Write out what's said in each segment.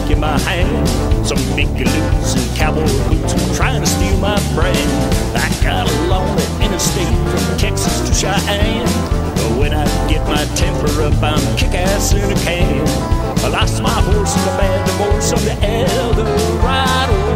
back in my hand. Some big-loops and cowboy boots trying to steal my brain. I got along the interstate from Texas to Cheyenne. But when I get my temper up, I'm kick-ass in a can. I lost my horse in a bad divorce on the Eldorado.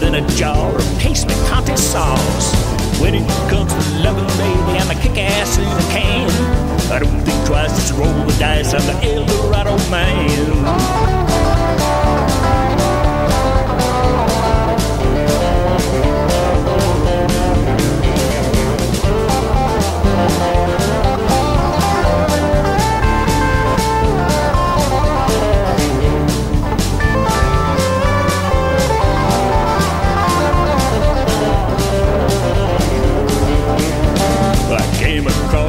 Than a jar of Pace picante sauce. When it comes to loving, baby, I'm a kick ass in a can. I don't think twice, just roll the dice. I'm the Eldorado man.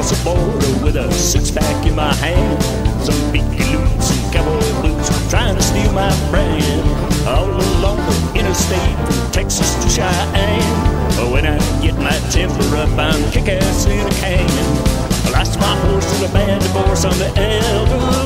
Across a border with a six pack in my hand. Some beaky loops and cowboy blues trying to steal my brain. All along the interstate from Texas to Cheyenne. When I get my temper up, I'm kick ass in a can. I lost my horse in a bad divorce on the Eldorado